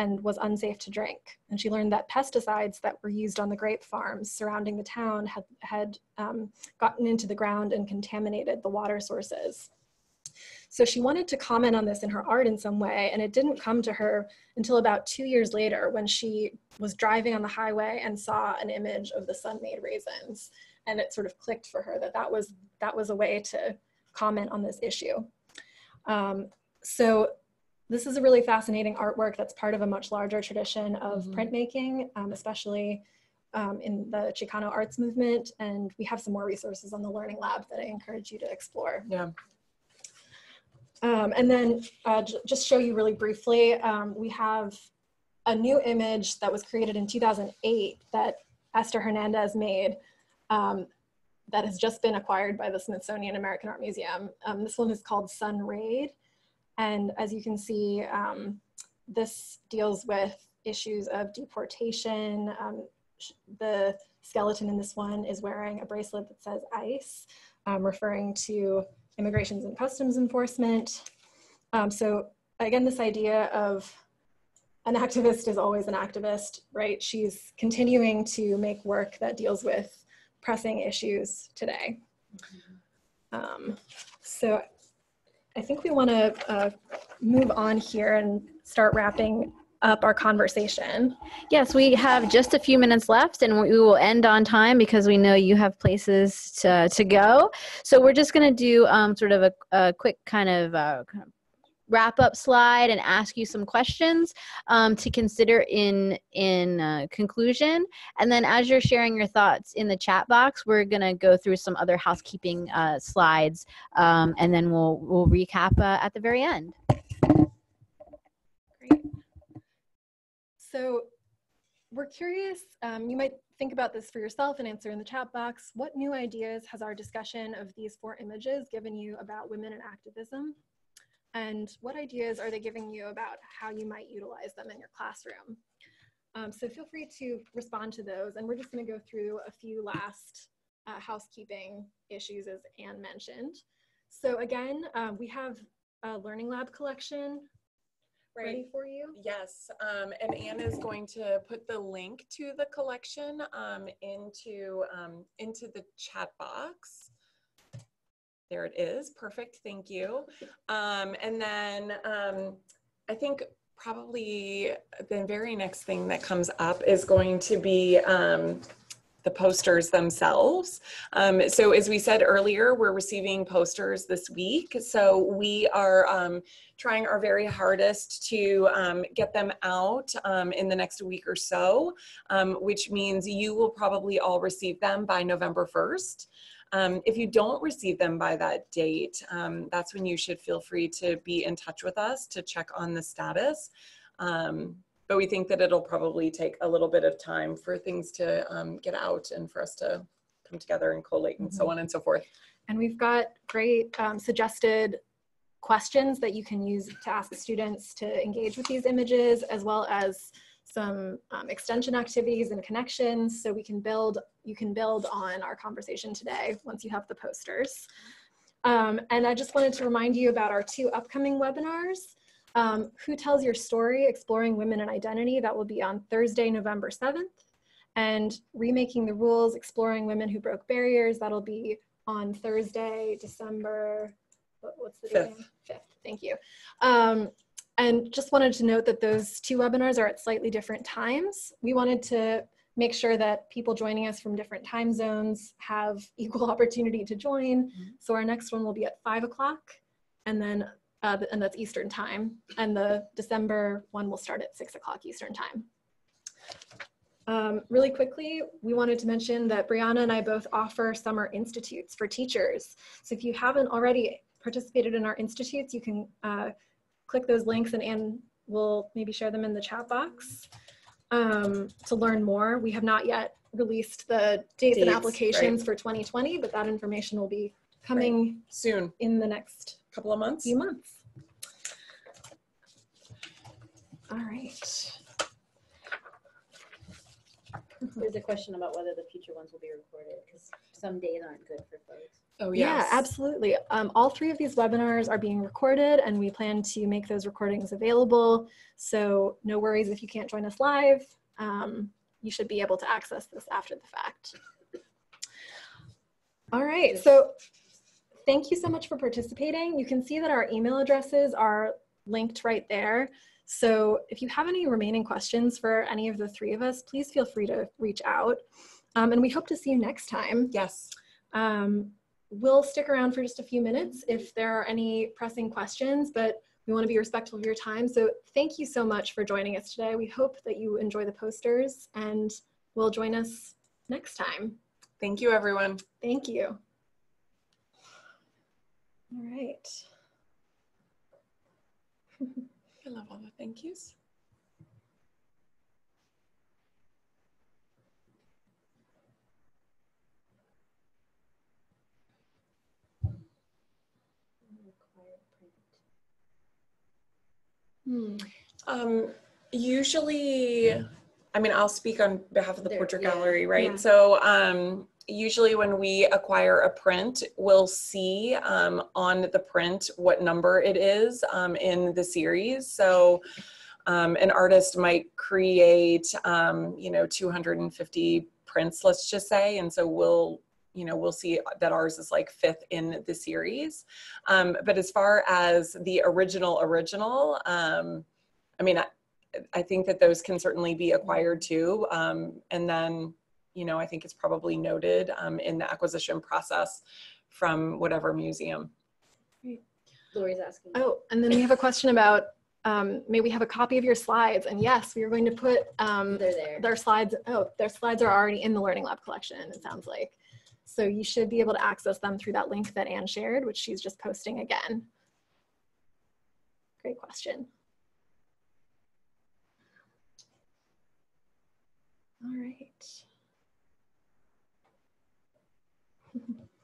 and was unsafe to drink. And she learned that pesticides that were used on the grape farms surrounding the town had, had um, gotten into the ground and contaminated the water sources. So she wanted to comment on this in her art in some way, and it didn't come to her until about two years later when she was driving on the highway and saw an image of the Sun-Maid raisins. And it sort of clicked for her that that was, that was a way to comment on this issue. Um, so this is a really fascinating artwork that's part of a much larger tradition of Mhm. printmaking, um, especially um, in the Chicano arts movement. And we have some more resources on the Learning Lab that I encourage you to explore. Yeah. Um, and then uh, j- just show you really briefly, um, we have a new image that was created in 2008 that Ester Hernandez made um, that has just been acquired by the Smithsonian American Art Museum. Um, this one is called Sun Raid. And as you can see, um, this deals with issues of deportation. Um, the skeleton in this one is wearing a bracelet that says ICE, um, referring to Immigrations and Customs Enforcement. Um, so again, this idea of an activist is always an activist, right? She's continuing to make work that deals with pressing issues today. Um, so I think we want to uh, move on here and start wrapping up our conversation. Yes, we have just a few minutes left and we will end on time because we know you have places to, to go. So we're just going to do um, sort of a, a quick kind of, uh, kind of wrap up slide and ask you some questions um, to consider in in uh, conclusion and then as you're sharing your thoughts in the chat box we're going to go through some other housekeeping uh, slides um, and then we'll we'll recap uh, at the very end Great. So we're curious, um, you might think about this for yourself and answer in the chat box. What new ideas has our discussion of these four images given you about women and activism? And what ideas are they giving you about how you might utilize them in your classroom? Um, so feel free to respond to those. And we're just going to go through a few last uh, housekeeping issues as Anne mentioned. So again, um, we have a Learning Lab collection ready for you. Yes, um, and Anne is going to put the link to the collection um, into um, into the chat box. There it is. Perfect. Thank you. Um, and then um, I think probably the very next thing that comes up is going to be um, the posters themselves. Um, so as we said earlier, we're receiving posters this week. So we are um, trying our very hardest to um, get them out um, in the next week or so, um, which means you will probably all receive them by November 1st. Um, if you don't receive them by that date, that's when you should feel free to be in touch with us to check on the status. Um, but we think that it'll probably take a little bit of time for things to um, get out and for us to come together and collate and so on and so forth. And we've got great um, suggested questions that you can use to ask students to engage with these images, as well as some um, extension activities and connections so we can build, you can build on our conversation today once you have the posters. Um, and I just wanted to remind you about our two upcoming webinars. Um, Who Tells Your Story, Exploring Women and Identity, that will be on Thursday, November 7th. And Remaking the Rules, Exploring Women Who Broke Barriers, that'll be on Thursday, December, what- what's the date? Fifth. Fifth, thank you. Um, and just wanted to note that those two webinars are at slightly different times. We wanted to make sure that people joining us from different time zones have equal opportunity to join. So our next one will be at five o'clock and then uh, and that's Eastern time. And the December one will start at six o'clock Eastern time. Um, really quickly, we wanted to mention that Brianna and I both offer summer institutes for teachers. So if you haven't already participated in our institutes, you can uh, click those links and Anne will maybe share them in the chat box um, to learn more. We have not yet released the dates, and Dates, applications for 2020, but that information will be coming Soon, in the next couple of months. few months. All right. There's a question about whether the future ones will be recorded because some days aren't good for folks. Oh, Yeah, absolutely. Um, all three of these webinars are being recorded and we plan to make those recordings available. So no worries if you can't join us live. Um, you should be able to access this after the fact. All right, so thank you so much for participating. You can see that our email addresses are linked right there. So if you have any remaining questions for any of the three of us, please feel free to reach out. Um, and we hope to see you next time. Yes. Um, we'll stick around for just a few minutes if there are any pressing questions, but we want to be respectful of your time. So thank you so much for joining us today. We hope that you enjoy the posters and will join us next time. Thank you, everyone. Thank you. All right. I love all the thank yous. Hmm. Um, usually, I mean, I'll speak on behalf of the There- Portrait yeah. Gallery, right? Yeah. So, um, usually when we acquire a print, we'll see um, on the print what number it is um, in the series. So, um, an artist might create, um, you know, 250 prints, let's just say, and so we'll you know we'll see that ours is like fifth in the series um, but as far as the original original um, i mean I, I think that those can certainly be acquired too um, and then you know i think it's probably noted um, in the acquisition process from whatever museum Lori's asking. Oh, and then we have a question about um, may we have a copy of your slides? And yes, we are going to put um, They're there. their slides. Oh, their slides are already in the Learning Lab collection, it sounds like. So you should be able to access them through that link that Anne shared, which she's just posting again. Great question. All right.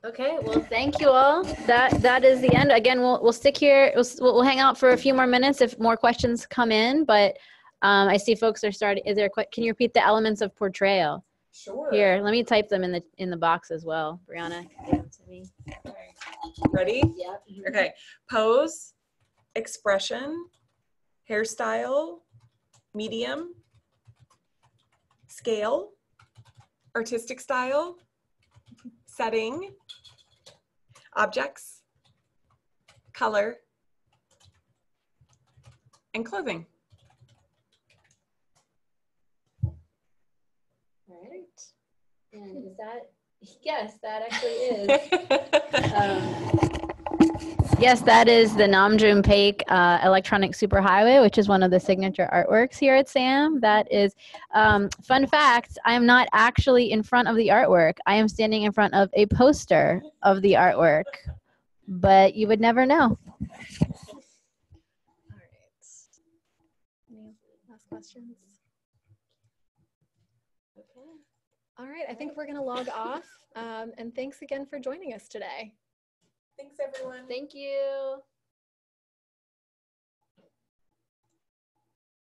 Okay, well, thank you all. That that is the end. Again, we'll we'll stick here. We'll we'll hang out for a few more minutes if more questions come in. But um, I see folks are starting. Is there? Can you repeat the elements of portrayal? Sure. Here, let me type them in the in the box as well. Brianna, to me. Okay. Ready? Yep. Okay. Pose, expression, hairstyle, medium, scale, artistic style, setting, objects, color, and clothing. All right. And is that, yes, that actually is. Um, Yes, that is the Nam June Paik uh, Electronic Superhighway, which is one of the signature artworks here at SAM. That is, um, fun fact, I am not actually in front of the artwork. I am standing in front of a poster of the artwork, but you would never know. All right. Any last questions? okay. All right, I think we're going to log off. Um, and thanks again for joining us today. Thanks, everyone. Thank you.